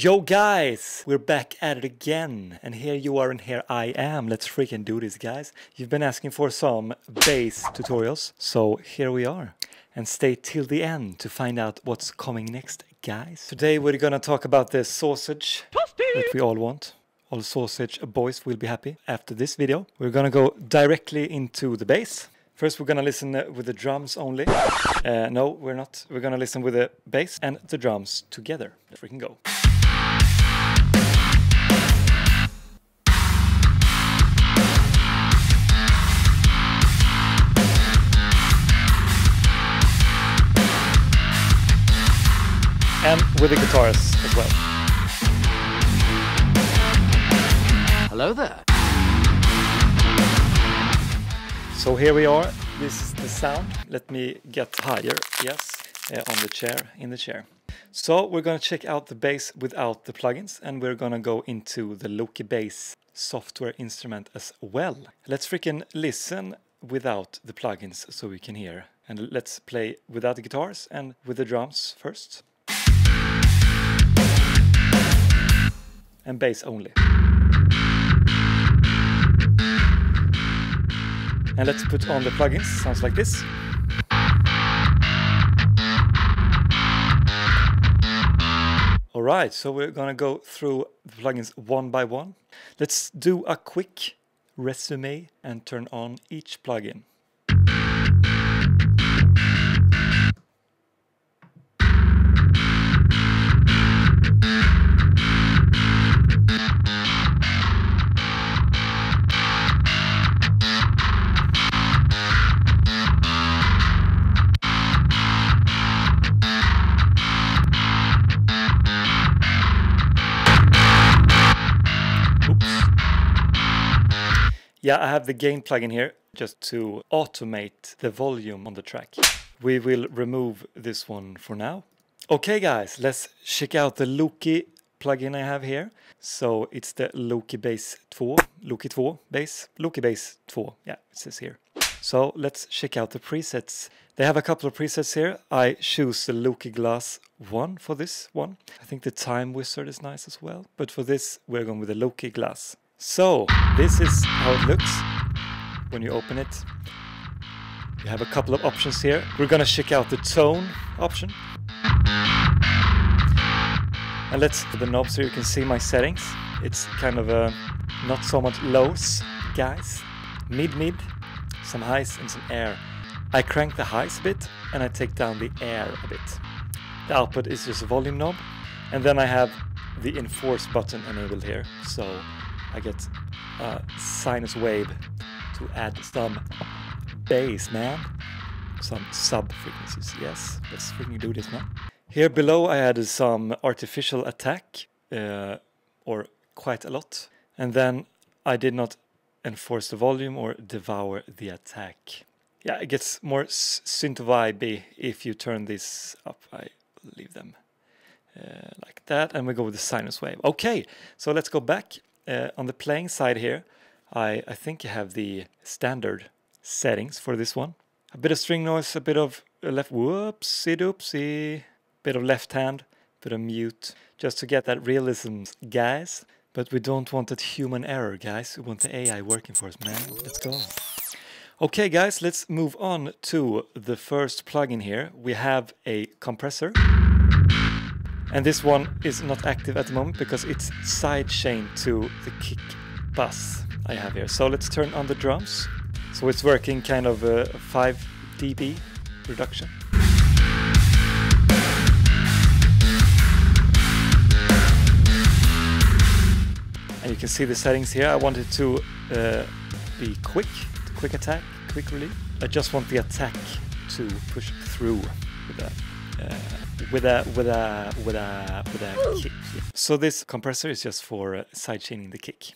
Yo guys, we're back at it again, and here you are and here I am. Let's freaking do this, guys. You've been asking for some bass tutorials, so here we are. And stay till the end to find out what's coming next, guys. Today we're gonna talk about the sausage that we all want. All sausage boys will be happy after this video. We're gonna go directly into the bass. First, we're gonna listen uh, with the drums only. Uh, no, we're not. We're gonna listen with the bass and the drums together. Let's freaking go. And with the guitars as well. Hello there. So here we are. This is the sound. Let me get higher. Yes, uh, on the chair, in the chair. So we're gonna check out the bass without the plugins, and we're gonna go into the Loki Bass software instrument as well. Let's freaking listen without the plugins so we can hear. And let's play without the guitars and with the drums first. And bass only. And let's put on the plugins, sounds like this. Alright, so we're gonna go through the plugins one by one. Let's do a quick resume and turn on each plugin. Yeah, I have the gain plugin here just to automate the volume on the track. We will remove this one for now. Okay guys, let's check out the Loki plugin I have here. So it's the Loki Bass 2, Loki 2 bass, Loki Bass 2, yeah, it says here. So let's check out the presets. They have a couple of presets here. I choose the Loki Glass 1 for this one. I think the Time Wizard is nice as well. But for this, we're going with the Loki Glass. So this is how it looks when you open it. You have a couple of options here. We're gonna check out the tone option. And let's put the knob so you can see my settings. It's kind of a not so much lows, guys. Mid mid, some highs and some air. I crank the highs a bit and I take down the air a bit. The output is just a volume knob. And then I have the enforce button enabled here. So I get a sinus wave to add some bass, man. Some sub frequencies. Yes, let's freaking do this, man. Here below I added some artificial attack, uh, or quite a lot. And then I did not enforce the volume or devour the attack. Yeah, it gets more synth vibey if you turn this up. I leave them uh, like that, and we go with the sinus wave. Okay, so let's go back. Uh, on the playing side here, I, I think you have the standard settings for this one. A bit of string noise, a bit of left, whoopsie doopsie, bit of left hand, bit of mute, just to get that realism, guys. But we don't want that human error, guys. We want the AI working for us, man. Let's go. Okay, guys, let's move on to the first plugin here. We have a compressor. And this one is not active at the moment because it's sidechained to the kick bus I have here. So let's turn on the drums. So it's working kind of a 5 dB reduction. And you can see the settings here. I wanted to uh, be quick, quick attack, quick release. I just want the attack to push through with a uh, with a with a with a with a kick. So this compressor is just for uh, sidechaining the kick.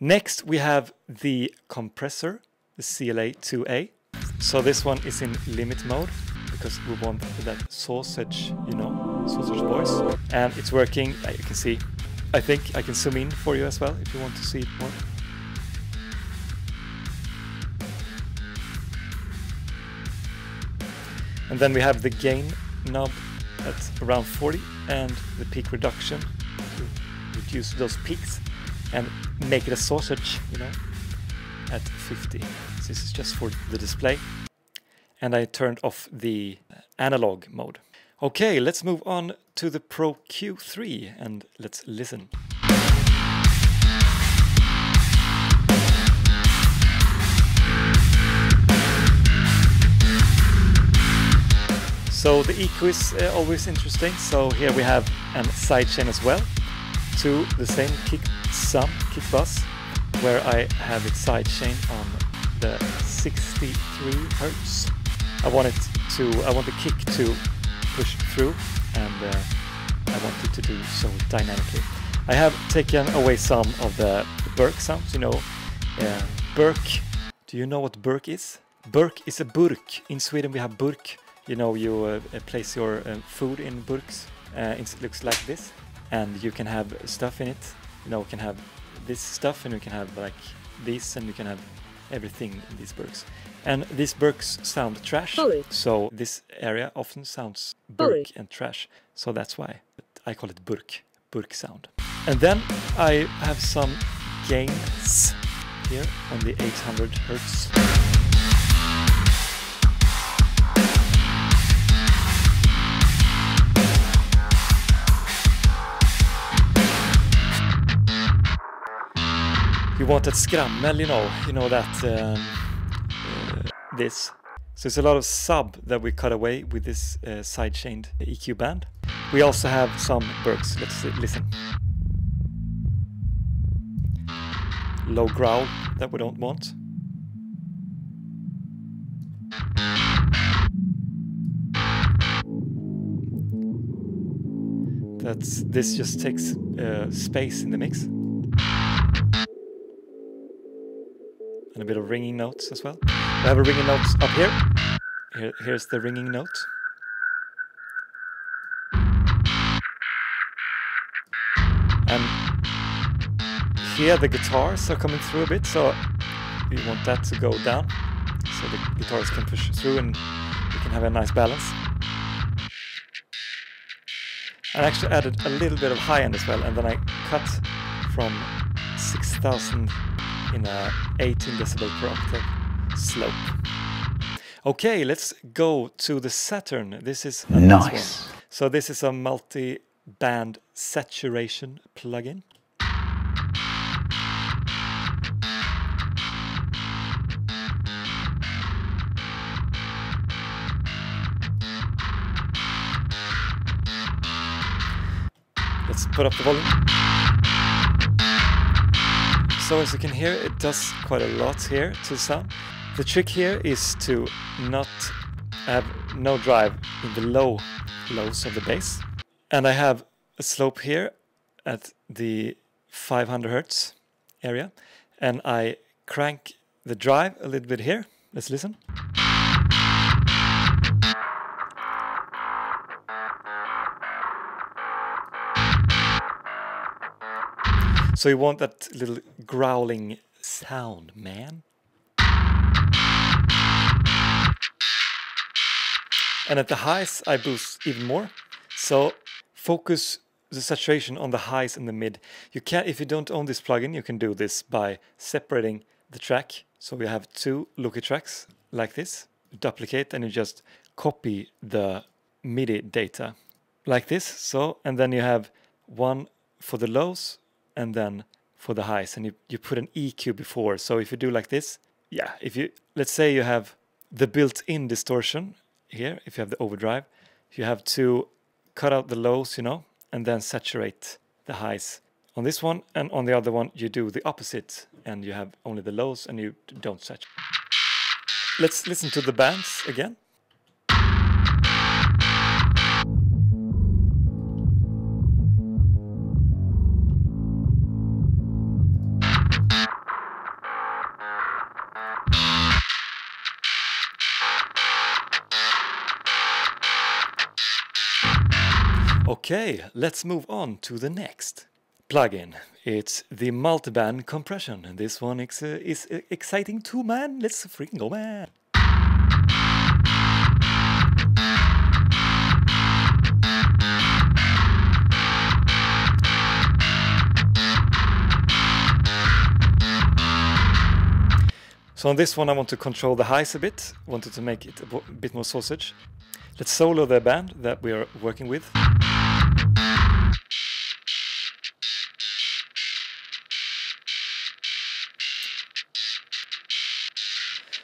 Next we have the compressor, the CLA 2A. So this one is in limit mode because we want that sausage, you know, sausage voice. And it's working, uh, you can see. I think I can zoom in for you as well if you want to see it more. And then we have the gain knob at around 40 and the peak reduction to reduce those peaks and make it a sausage, you know, at 50. This is just for the display. And I turned off the analog mode. Okay, let's move on to the Pro Q3 and let's listen. So the EQ is uh, always interesting. So here we have a sidechain as well to the same kick sum kick bus where I have it sidechain on the 63 hertz. I want it to I want the kick to push through and uh, I want it to do so dynamically. I have taken away some of the Burke sounds, you know. Uh, Burke, do you know what Burke is? Burke is a burk. In Sweden we have burk you know you uh, place your uh, food in burks uh, it looks like this and you can have stuff in it. You know you can have this stuff and you can have like this and you can have everything in these burks. And these burks sound trash so this area often sounds burk and trash so that's why I call it burk burk sound. And then I have some gains here on the 800 hertz you wanted that skrammel, you know, you know that um, uh, this. So it's a lot of sub that we cut away with this uh, sidechained EQ band. We also have some Burks. Let's listen. Low growl that we don't want. That's this just takes uh, space in the mix. And a bit of ringing notes as well. We have a ringing note up here. here here's the ringing note. And here the guitars are coming through a bit, so we want that to go down so the guitars can push through and we can have a nice balance. I actually added a little bit of high end as well, and then I cut from 6000 in a 18 decibel per octave slope. Okay, let's go to the Saturn. This is nice. So this is a multi-band saturation plugin. Let's put up the volume. So as you can hear, it does quite a lot here to the sound. The trick here is to not have no drive in the low lows of the bass. And I have a slope here at the 500 hertz area. And I crank the drive a little bit here. Let's listen. So you want that little growling sound, man. And at the highs, I boost even more. So focus the saturation on the highs and the mid. You can, if you don't own this plugin, you can do this by separating the track. So we have two Loki tracks like this. duplicate and you just copy the MIDI data like this. So, and then you have one for the lows and then for the highs and you, you put an EQ before. So if you do like this, yeah, if you, let's say you have the built-in distortion here, if you have the overdrive, you have to cut out the lows, you know, and then saturate the highs on this one. And on the other one, you do the opposite and you have only the lows and you don't saturate. Let's listen to the bands again. Okay, let's move on to the next plugin. It's the multiband compression. And this one is, uh, is exciting too, man. Let's freaking go, man. So on this one I want to control the highs a bit, wanted to make it a bit more sausage. Let's solo the band that we are working with.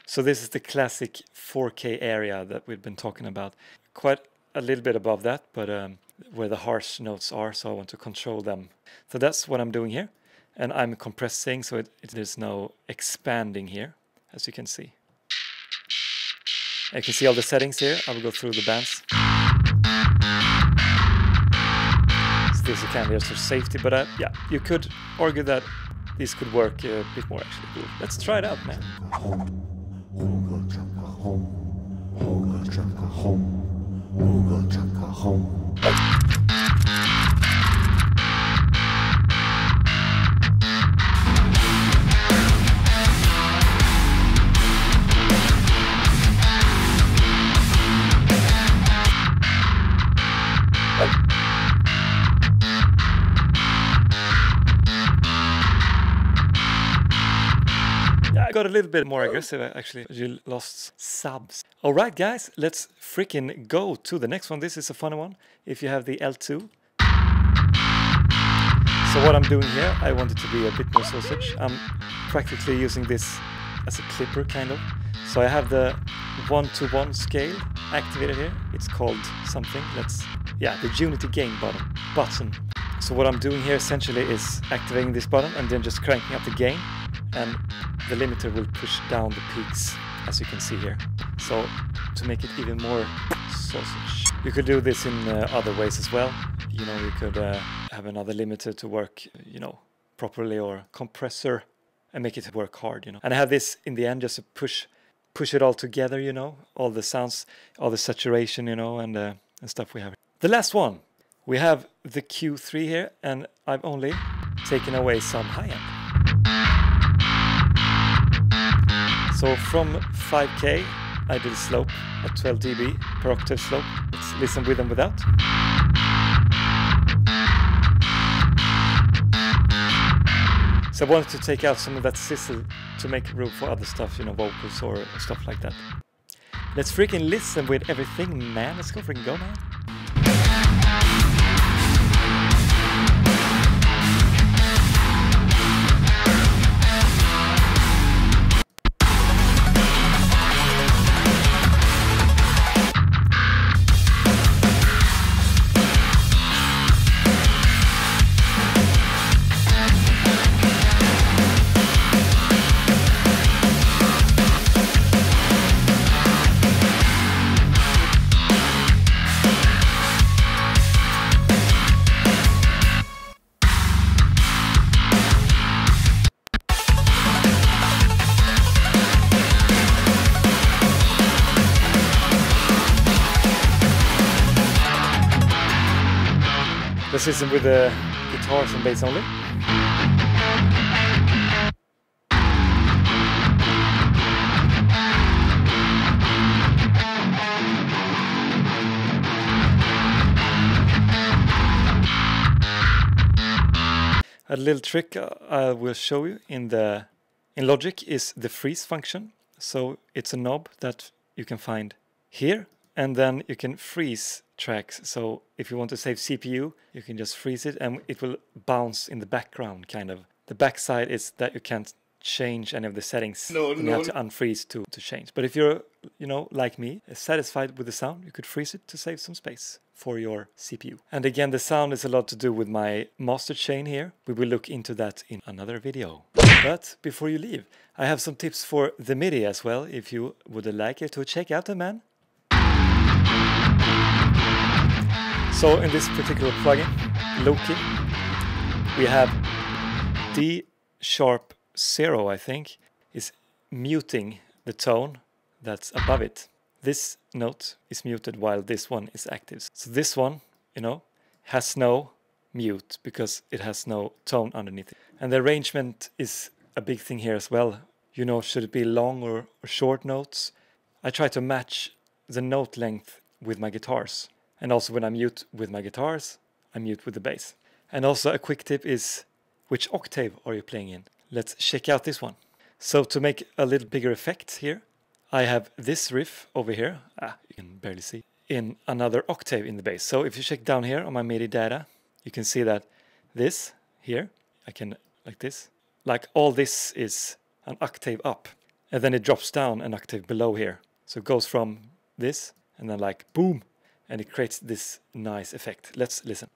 So this is the classic 4K area that we've been talking about. Quite a little bit above that, but um, where the harsh notes are, so I want to control them. So that's what I'm doing here. And I'm compressing, so it, it, there's no expanding here, as you can see. You can see all the settings here. I will go through the bands. Is kind of just for safety, but uh, yeah, you could argue that this could work a bit more actually. Let's try it out, man. Got a little bit more aggressive uh, actually. You lost subs. All right, guys, let's freaking go to the next one. This is a funny one. If you have the L2. So what I'm doing here, I want it to be a bit more sausage. I'm practically using this as a clipper, kind of. So I have the one-to-one scale activated here. It's called something. Let's, yeah, the Unity gain button. Button. So what I'm doing here essentially is activating this button and then just cranking up the gain and the limiter will push down the peaks as you can see here. So to make it even more sausage. You could do this in uh, other ways as well. You know, you could uh, have another limiter to work, you know, properly or compressor and make it work hard, you know. And I have this in the end just to push push it all together, you know, all the sounds, all the saturation, you know, and uh, and stuff we have. The last one, we have the Q3 here, and I've only taken away some high end. So from 5K, I did a slope at 12 dB per octave slope. Let's listen with and without. So I wanted to take out some of that sizzle to make room for other stuff, you know, vocals or stuff like that. Let's freaking listen with everything, man. Let's go freaking go, man. Let's listen with the guitars and bass only. A little trick I will show you in the in Logic is the freeze function. So it's a knob that you can find here and then you can freeze tracks. So if you want to save CPU, you can just freeze it and it will bounce in the background kind of. The backside is that you can't change any of the settings. No, and you have to unfreeze to, to change. But if you're, you know, like me, satisfied with the sound, you could freeze it to save some space for your CPU. And again, the sound is a lot to do with my master chain here. We will look into that in another video. But before you leave, I have some tips for the MIDI as well, if you would like it to check out them, man. So in this particular plugin, Loki, we have D sharp zero, I think, is muting the tone that's above it. This note is muted while this one is active. So this one, you know, has no mute because it has no tone underneath it. And the arrangement is a big thing here as well. You know, should it be long or, or short notes? I try to match the note length with my guitars. And also when I mute with my guitars, I mute with the bass. And also a quick tip is which octave are you playing in? Let's check out this one. So to make a little bigger effect here, I have this riff over here. Ah, you can barely see. In another octave in the bass. So if you check down here on my MIDI data, you can see that this here, I can like this, like all this is an octave up, and then it drops down an octave below here. So it goes from this and then like boom, and it creates this nice effect. Let's listen.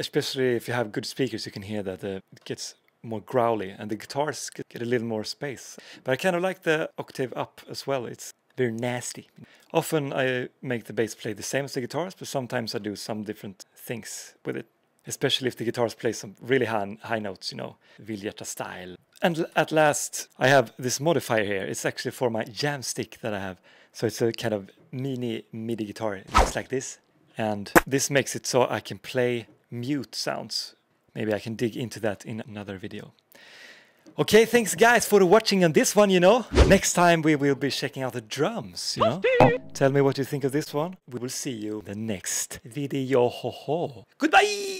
especially if you have good speakers, you can hear that uh, it gets more growly and the guitars get, get a little more space. But I kind of like the octave up as well. It's very nasty. Often I make the bass play the same as the guitars, but sometimes I do some different things with it. Especially if the guitars play some really high, high notes, you know, Vildhjarta style. And at last, I have this modifier here. It's actually for my Jamstik that I have. So it's a kind of mini MIDI guitar. It looks like this. And this makes it so I can play mute sounds. Maybe I can dig into that in another video. Okay, thanks guys for watching on this one, you know. Next time we will be checking out the drums, you know. Tell me what you think of this one. We will see you in the next video. Ho ho. Goodbye!